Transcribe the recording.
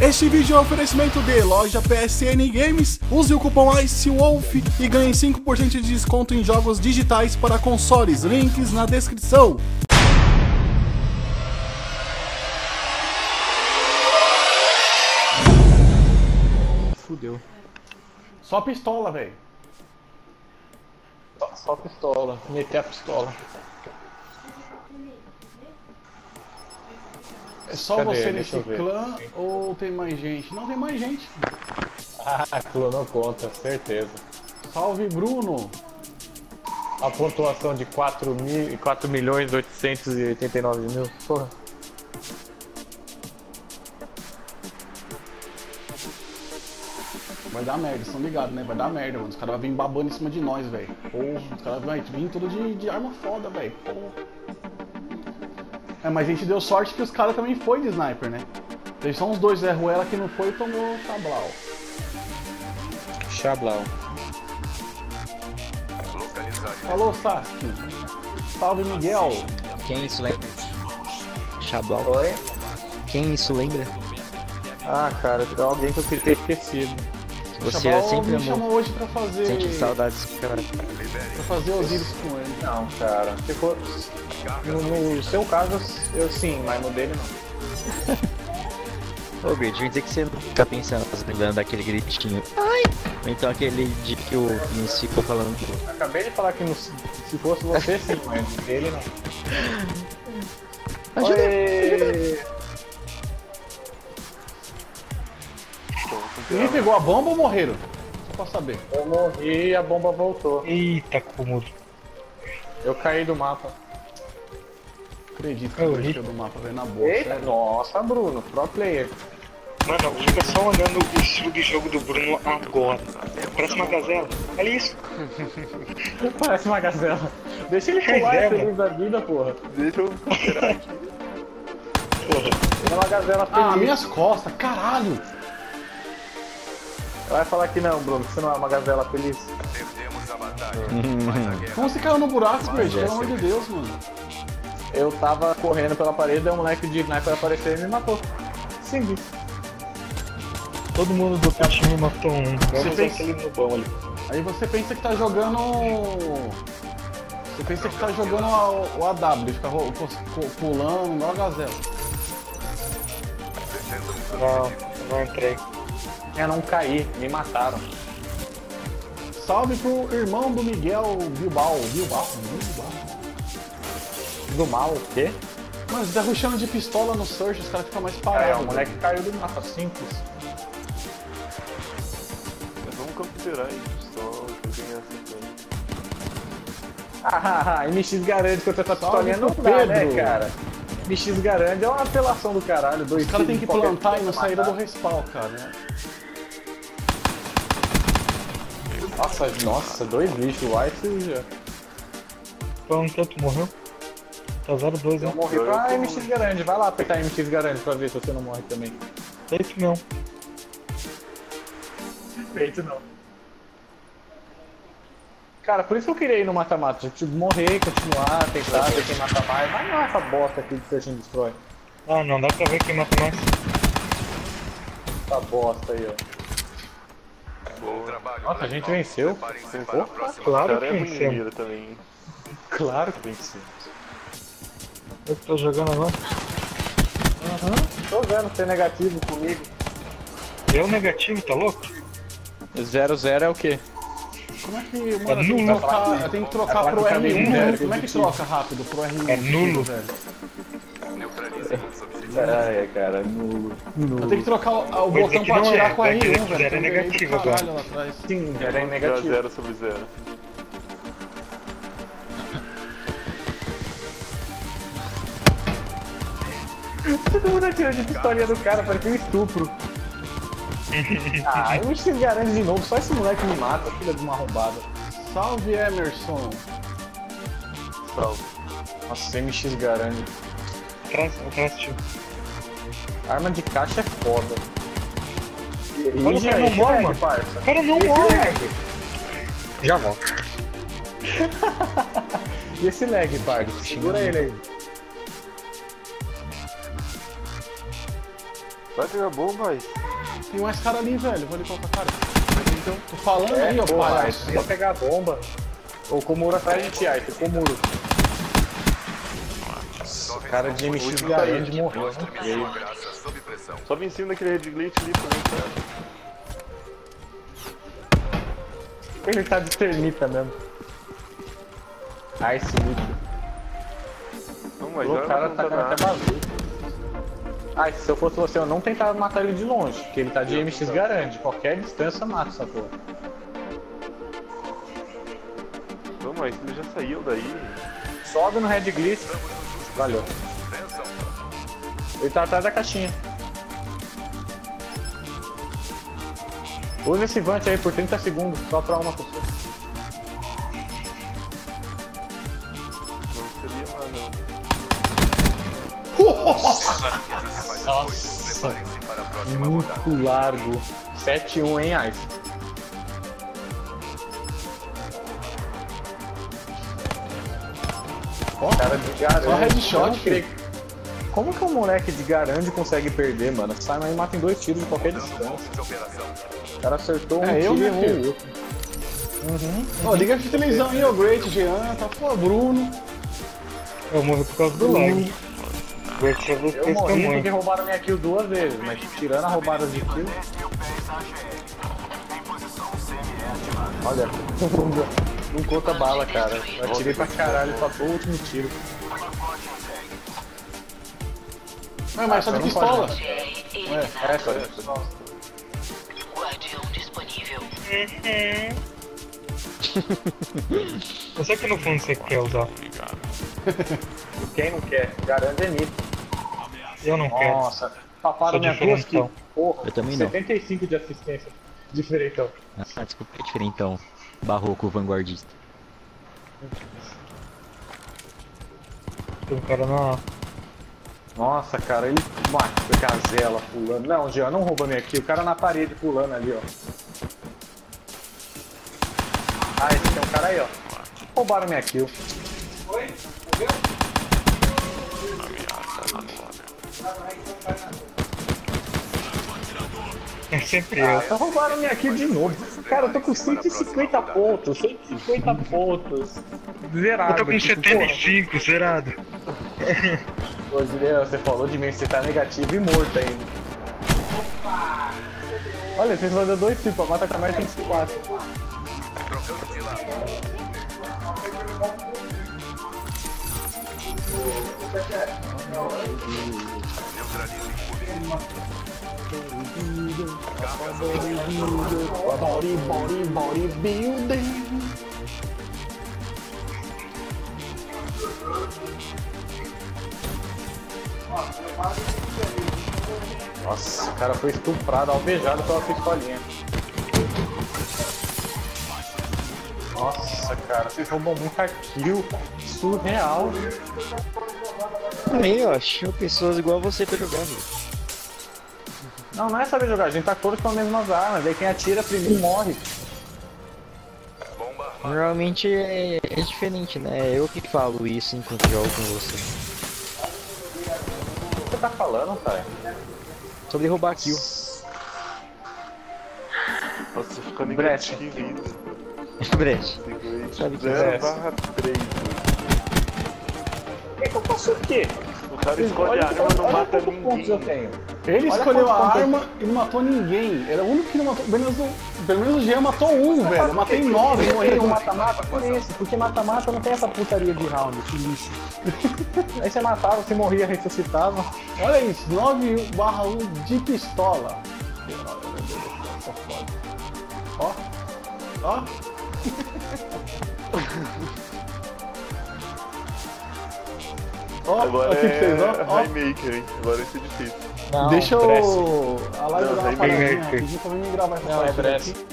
Este vídeo é um oferecimento de loja PSN Games. Use o cupom ICEWOLF e ganhe 5% de desconto em jogos digitais para consoles. Links na descrição. Fudeu. Só pistola, velho. Só, só pistola. Meter a pistola. É só Cadê? você Deixa nesse clã ou tem mais gente? Não tem mais gente. Ah, clonou conta, certeza. Salve, Bruno. A pontuação de 4, mil, 4 milhões 889 mil. Porra. Vai dar merda, estão ligados, né? Vai dar merda, mano. Os caras vão vir babando em cima de nós, velho. Porra, os caras vão vir tudo de, de arma foda, velho. Porra. É, mas a gente deu sorte que os caras também foi de sniper, né? Teve só uns dois Zé Ruela que não foi e tomou tablau. Chablau. Falou, Sasuke. Salve, Miguel. Quem isso lembra? Chablau. Oi? Quem isso lembra? Ah, cara, tem alguém que eu queria ter esquecido. Você Chablau sempre me amou. chamou hoje pra fazer... Sente saudades, cara. Pra fazer Osiris com ele. Não, cara. For. No, no seu caso, eu sim, mas no dele não. Ô, Grid, vem dizer que você não fica pensando, lembrando daquele gritinho. Ai! Ou então aquele de que o Vinicius ficou falando. Acabei de falar que no- se fosse você sim, mas no dele não. Ajuda! Ninguém pegou a bomba ou morreram? Só pra saber. Eu morri e a bomba voltou. Eita, cômodo. Eu caí do mapa. Acredito que Eu eu do mapa, velho, na boa, Eita, sério. nossa, Bruno, pro player. Mano, fica só olhando o estilo de jogo do Bruno agora. Próxima gazela. Olha isso. Parece uma gazela. Deixa ele pular É, e feliz da vida, porra. Deixa eu aqui. Porra, ele é uma gazela feliz. Ah, minhas costas, caralho! Vai falar que não, Bruno, que você não é uma gazela feliz. Como você caiu no buraco, Grid? Pelo amor de Deus, mano. Eu tava correndo pela parede, daí um moleque de sniper apareceu e me matou. Simples. Todo mundo do teu time matou um. No bom ali. Aí você pensa que tá jogando. Você pensa que tá jogando o AW, fica ro- pulando igual a gazela. Não, não entrei. Eu não caí, me mataram. Salve pro irmão do Miguel Bilbao. Bilbao? Bilbao. Do mal, o quê? Mano, você tá rushando de pistola no search, os caras ficam mais É, parados. o moleque caiu do mapa, simples. Vamos considerar isso, só joguei assim também. Ah, MX garante que eu tô com a Salve pistolinha não pro dá, né, Pedro. cara? MX garante é uma apelação do caralho. Dois Os caras têm tiros que plantar e não saíram do respawn, cara. né? Nossa, nossa, dois bichos, o White já. Foi um tanto morreu. Tá 0-2, Eu hein? morri pra MX garante. Vai lá apertar MX garante pra ver se você não morre também. Feito não. Feito não. Cara, por isso que eu queria ir no mata-mata. Tipo, morrer, continuar, tentar, ver quem mata mais. Vai lá essa bosta aqui de Search and Destroy. Ah, não dá pra ver quem mata mais. Essa bosta aí, ó. Nossa, a gente venceu. Opa, Claro cara que é venceu. também. claro que venceu. Eu que tô jogando agora. Tô vendo ser negativo comigo. Eu negativo, tá louco? 0-0 é o quê? Como é que. Mano, eu tenho que nulo. trocar, eu tenho que trocar Vai pro falar que tá R1, bem velho. zero, Como é que que troca rápido pro R1? É nulo. velho? É, cara, nulo. Eu tenho que trocar o, o Vou botão que pra não atirar é, com o vai R1, dizer que velho. zero é Tem negativo caralho atrás. Sim, era Jogar negativo. zero sobre zero. Todo mundo atirando de pistolinha do cara, parecia um estupro. ah, eu me garante de novo, só esse moleque me mata, filha de uma arrombada. Salve, Emerson. Salve. Nossa, MX garante. Tio. Arma de caixa é foda. Olha o cara não morre, mano. parça. O cara não morre. Já volto. E esse lag, parça? Segura ele aí. Vai pegar bomba aí. Tem mais cara ali, velho. Vou ali colocar cara. Então, tô falando É, aí, ó, porra, palhaço. só pegar a bomba. Ô, Komuro atrás de ti, aí. Nossa, o cara de MX Garand morreu. Só vem em cima daquele red glitch ali pra mim, cara. Ele tá de ternita mesmo. Ice líquido. Não, mas O cara tá com até nada. Ai, se eu fosse você, eu não tentava matar ele de longe, porque ele tá de MX Garand. Qualquer distância mata essa porra. Não, mas ele já saiu daí. Sobe no Red Glitch. Valeu. Ele tá atrás da caixinha. Usa esse Vant aí por 30 segundos, só pra uma pessoa. Não seria lá, não. Nossa, muito largo. 7-1 em Ice. Ó, Cara de garante. Só headshot, creio. Como que um moleque de garante consegue perder, mano? Sai mas mata em dois tiros de qualquer distância. O cara acertou um É, eu, tiro e né, errou filho? o outro. Ó, liga a televisão aí, ó, Great, Jean, tá, pô, Bruno. Eu morri por causa do lag. Eu morri porque roubaram minha kill duas vezes, mas tirando a roubada de kill. Olha, não conta bala, cara. Eu atirei pra caralho, faltou o último tiro. Não, mas só de pistola. pode. Ué, É, só isso. Guardião disponível. Eu sei que no fundo você quer usar. Quem não quer? Garante é nítido. Eu não quero. Nossa, paparam Sou minhas duas diferentão. kills. Porra, Eu também não. 75 de assistência. Diferentão. Ah, desculpa, é diferentão. Barroco vanguardista. Tem um cara na. Nossa, cara, ele matou gazela pulando. Não, Jean, não rouba minha kill. O cara na parede pulando ali, ó. Ah, esse tem um cara aí, ó. Roubaram minha kill. É sempre Ah, eu. tá roubaram minha kill de novo. Cara, eu tô com 150 pontos. 150 pontos. Zerado. Eu tô com tipo, 75, zerado. Ô, Juliano, você falou de mim, você tá negativo e morto ainda. Olha, vocês vão dar dois tipos, a mata com a mais tem quatro. Body, body, body building. Nossa, o cara foi estuprado, alvejado pela pistolinha. Nossa, cara, vocês roubam muita kill. Surreal. Aí, ó, achou pessoas igual você pra jogar, velho. Não, não é saber jogar, a gente tá todos com as mesmas armas. Aí quem atira primeiro morre. Normalmente é, é diferente, né? Eu que falo isso enquanto jogo com você. O que você tá falando, cara? Sobre roubar kill. Nossa, fica Brecha. Brecht. Sabe que é 0 essa? barra 3. É que eu faço o quê? O cara escolhe a arma, não olha mata quantos pontos eu ninguém. tenho. Ele Olha escolheu a arma e não matou ninguém. Era o único que não matou. Pelo menos o, pelo menos o Jean matou um, velho. Eu matei nove, morri um mata-mata por isso, porque mata-mata não tem essa putaria de round, que lixo. Aí você matava, você morria, ressuscitava. Olha isso, 9 barra 1 de pistola. Foda. Ó. Ó. Ó, Agora aqui pra vocês, é ó. ó. Highmaker, hein? Agora esse é difícil. Não, Deixa eu. A live Não, dar uma tem paradinha Highmaker. rapidinho pra mim gravar essa Não, é parte Bresse. aqui.